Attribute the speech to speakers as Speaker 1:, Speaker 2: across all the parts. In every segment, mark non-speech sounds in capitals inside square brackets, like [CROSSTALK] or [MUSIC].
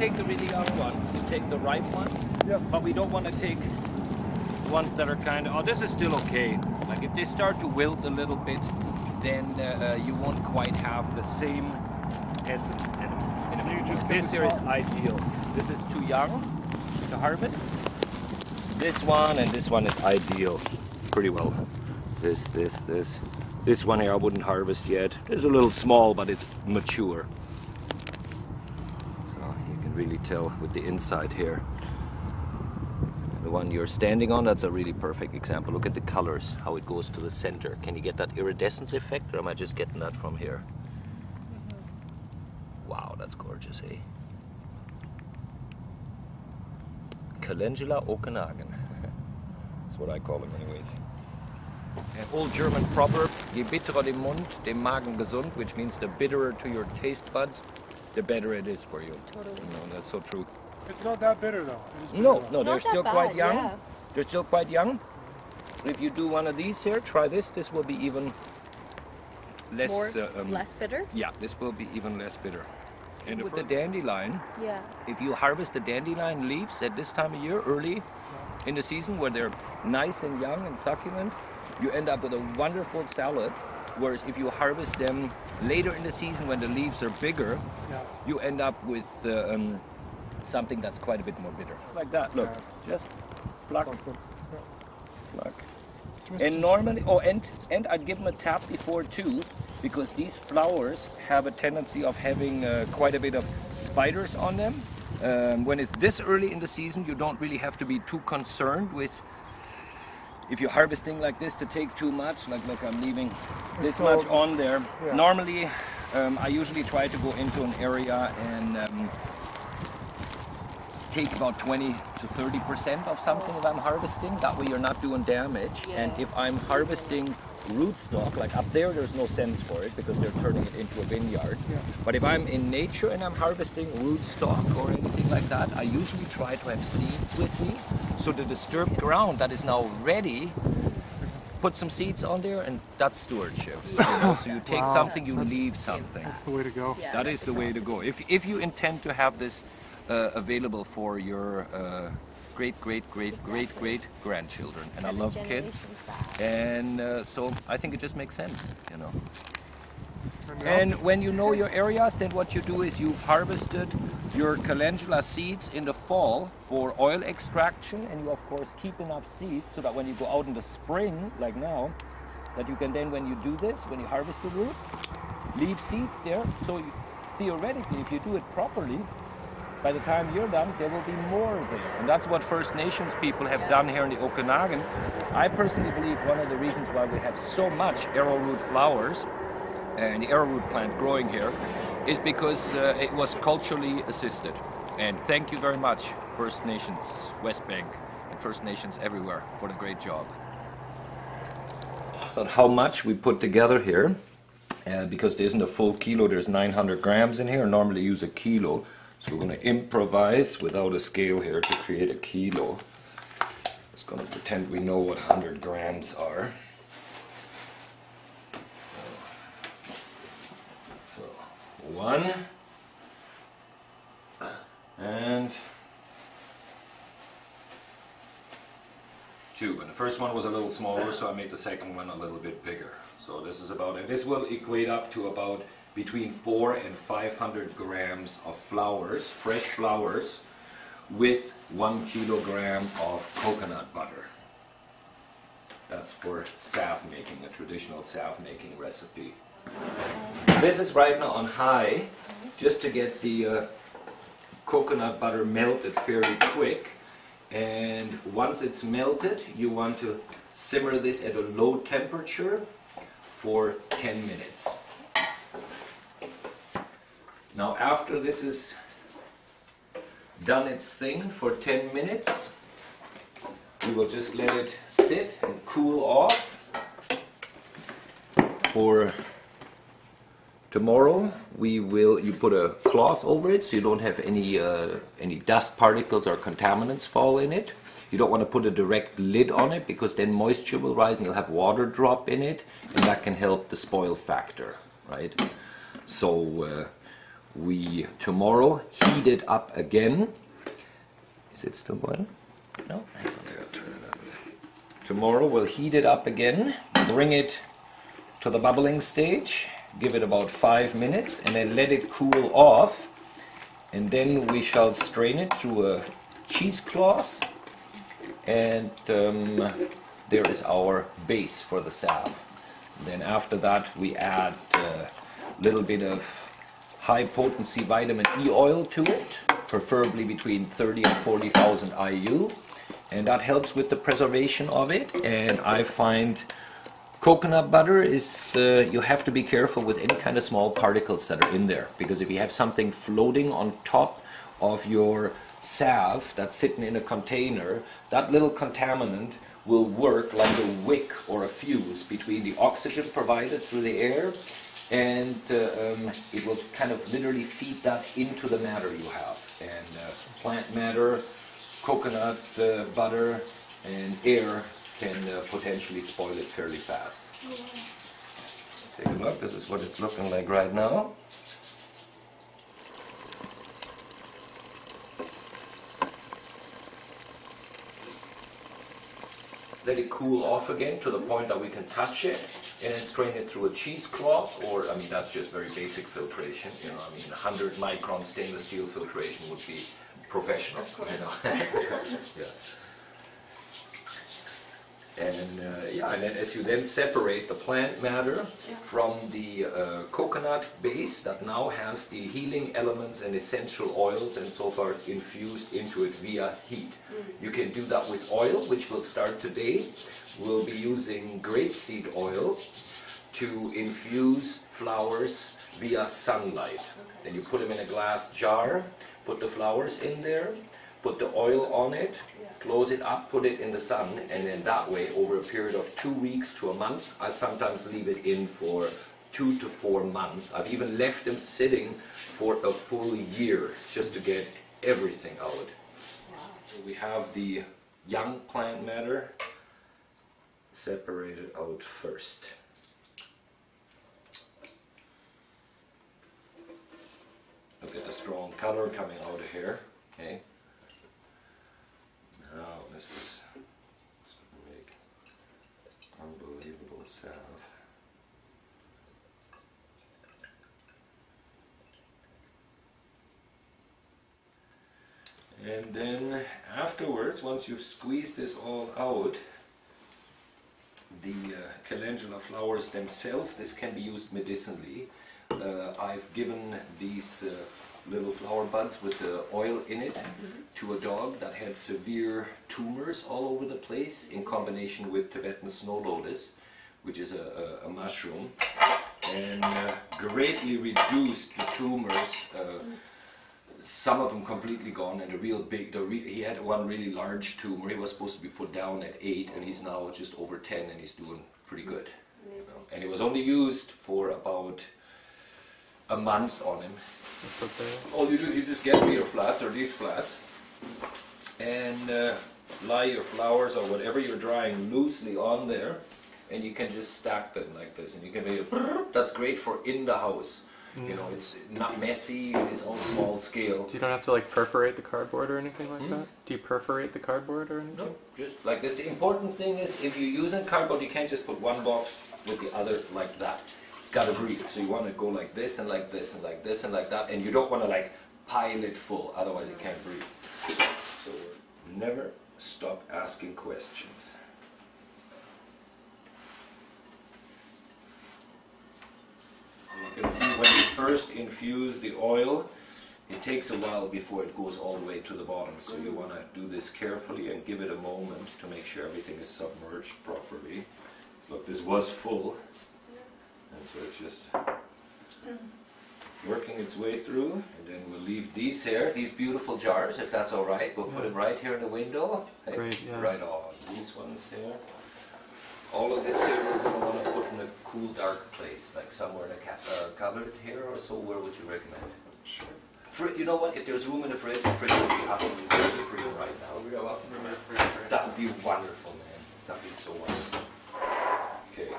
Speaker 1: take the really young ones. We take the ripe ones. But we don't want to take ones that are kind of. Oh, this is still okay. Like if they start to wilt a little bit, then uh, uh, you won't quite have the same essence. And, and
Speaker 2: You just get
Speaker 1: this here is ideal. This is too young to harvest. This one and this one is ideal. Pretty well. This, this, this. This one here I wouldn't harvest yet. It's a little small, but it's mature. So you can really tell with the inside here. The one you're standing on, that's a really perfect example. Look at the colors, how it goes to the center. Can you get that iridescence effect, or am I just getting that from here? Wow, that's gorgeous, eh? Calendula Okanagan. [LAUGHS] That's what I call them, anyways. An old German proverb, je bitterer dem Mund, dem Magen gesund, which means the bitterer to your taste buds, the better it is for you.
Speaker 3: Totally.
Speaker 1: You know, that's so true.
Speaker 2: It's not that bitter though. It is bitter,
Speaker 1: No,
Speaker 2: though.
Speaker 1: no, they're
Speaker 3: not that
Speaker 1: still quite young.
Speaker 3: yeah.
Speaker 1: They're still quite young. If you do one of these here, try this. This will be even less.
Speaker 3: More,
Speaker 1: uh, um,
Speaker 3: less bitter.
Speaker 1: Yeah, this will be even less bitter. And with the dandelion,
Speaker 3: Yeah.
Speaker 1: if you harvest the dandelion leaves at this time of year, early in the season, where they're nice and young and succulent, you end up with a wonderful salad. Whereas if you harvest them later in the season, when the leaves are bigger,
Speaker 2: Yeah.
Speaker 1: you end up with uh, um, something that's quite a bit more bitter. Like that. Look, just pluck,
Speaker 2: Look, look.
Speaker 1: pluck.
Speaker 2: Twist
Speaker 1: And normally, oh, and and I'd give them a tap before too, because these flowers have a tendency of having uh, quite a bit of spiders on them. Um, when it's this early in the season, you don't really have to be too concerned with if you're harvesting like this to take too much. Like, look, I'm leaving this
Speaker 2: So-
Speaker 1: much on there.
Speaker 2: Yeah.
Speaker 1: Normally, um, I usually try to go into an area and um, take about 20 to 30 percent of something if I'm harvesting. That way, you're not doing damage. And if I'm harvesting rootstock, like up there, there's no sense for it because they're turning it into a vineyard.
Speaker 2: Yeah.
Speaker 1: But if I'm in nature and I'm harvesting rootstock or anything like that, I usually try to have seeds with me. So the disturbed ground that is now ready, put some seeds on there, and that's stewardship. you know? So you take
Speaker 2: Wow.
Speaker 1: something, you
Speaker 2: That's-
Speaker 1: leave something.
Speaker 2: That's the way to go.
Speaker 3: Yeah.
Speaker 1: That is the way to go. If, if you intend to have this uh, available for your uh, great, great, great, great, great grandchildren, and I love kids, and uh, so I think it just makes sense, you know.
Speaker 2: And,
Speaker 1: And when you know your areas, then what you do is you've harvested your calendula seeds in the fall for oil extraction, and you of course keep enough seeds so that when you go out in the spring, like now, that you can then, when you do this, when you harvest the root, leave seeds there. So you, theoretically, if you do it properly, by the time you're done, there will be more there. And that's what First Nations people have done here in the Okanagan. I personally believe one of the reasons why we have so much arrowroot flowers and the arrowroot plant growing here is because uh, it was culturally assisted. And thank you very much, First Nations Westbank and First Nations everywhere for the great job. So how much we put together here, uh, because there isn't a full kilo, there's 900 grams in here. Normally use a kilo, so we're going to improvise without a scale here to create a kilo. Just going to pretend we know what 100 grams are. So one and two. And the first one was a little smaller, so I made the second one a little bit bigger. So this is about, and this will equate up to about between four and 500 grams of flowers, fresh flowers, with one kilogram of coconut butter. That's for salve making, a traditional salve making recipe. This is right now on high, just to get the uh, coconut butter melted fairly quick. And once it's melted, you want to simmer this at a low temperature for 10 minutes. Now after this is done its thing for 10 minutes, we will just let it sit and cool off for tomorrow. We will you put a cloth over it so you don't have any uh, any dust particles or contaminants fall in it. You don't want to put a direct lid on it because then moisture will rise and you'll have water drop in it and that can help the spoil factor right? So uh, we tomorrow heat it up again. Is it still boiling? No. Tomorrow we'll heat it up again, bring it to the bubbling stage, give it about five minutes, and then let it cool off. And then we shall strain it through a cheesecloth, and um, there is our base for the salve. Then after that, we add a little bit of high potency vitamin E oil to it, preferably between 30 and 40,000 IU. And that helps with the preservation of it. And I find coconut butter is, uh, you have to be careful with any kind of small particles that are in there. Because if you have something floating on top of your salve that's sitting in a container, that little contaminant will work like a wick or a fuse between the oxygen provided through the air and uh, um, it will kind of literally feed that into the matter you have. And uh, plant matter, coconut uh, butter, and air can uh, potentially spoil it fairly fast. Take a look, this is what it's looking like right now. Let it cool off again to the point that we can touch it and then strain it through a cheesecloth or I mean that's just very basic filtration you know I mean 100 micron stainless steel filtration would be professional you know [LAUGHS] yeah. And uh, yeah, and then as you then separate the plant matter from the uh, coconut base that now has the healing elements and essential oils and so forth infused into it via heat. You can do that with oil, which will start today. We'll be using grapeseed oil to infuse flowers via sunlight. Then you put them in a glass jar, put the flowers in there, put the oil on it, close it up, put it in the sun, and then that way, over a period of two weeks to a month, I sometimes leave it in for two to four months. I've even left them sitting for a full year just to get everything out. So we have the young plant matter separated out first. Look at the strong color coming out of here. Okay. Now this was this would make unbelievable salve. And then afterwards, once you've squeezed this all out, the uh, calendula flowers themselves, this can be used medicinally. Uh, I've given these uh, little flower buds with the oil in it to a dog that had severe tumors all over the place in combination with Tibetan snow lotus, which is a, a, a mushroom, and uh, greatly reduced the tumors. Some of them completely gone and a real big the re he had one really large tumor. He was supposed to be put down at 8 and he's now just over 10 and he's doing pretty good. And it was only used for about a month on him. All you do is you just get me your flats or these flats and uh, lie your flowers or whatever you're drying loosely on there and you can just stack them like this and you can be [LAUGHS] that's great for in the house you know it's not messy its own small scale
Speaker 3: You don't have to like perforate the cardboard or anything like hmm? that? Do you perforate the cardboard or anything?
Speaker 1: No, just like this. The important thing is if you're using cardboard, you can't just put one box with the other like that. It's got to breathe. So you want to go like this and like this and like this and like that, and you don't want to like pile it full, otherwise it can't breathe. So never stop asking questions. You can see when you first infuse the oil, it takes a while before it goes all the way to the bottom. So you want to do this carefully and give it a moment to make sure everything is submerged properly. So look, this was full, and so it's just working its way through. And then we'll leave these here, these beautiful jars, if that's all right. We'll put them right here in the window. Hey,
Speaker 3: Great, yeah.
Speaker 1: Right on. These ones here. All of this here we're going to want to put in a cool, dark place, like somewhere in a ca- uh, cupboard here or so. Where would you recommend?
Speaker 2: Sure.
Speaker 1: Fri- you know what? If there's room in the fridge, the fridge would be absolutely free right now.
Speaker 2: We got lots of room there.
Speaker 1: That would be wonderful, man. That'd be so wonderful. Okay.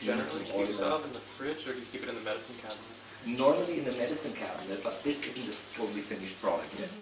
Speaker 3: Generally, do you
Speaker 1: oil.
Speaker 3: sell them in the fridge or do you keep it in the medicine cabinet?
Speaker 1: Normally in the medicine cabinet, but this isn't a fully finished product yet.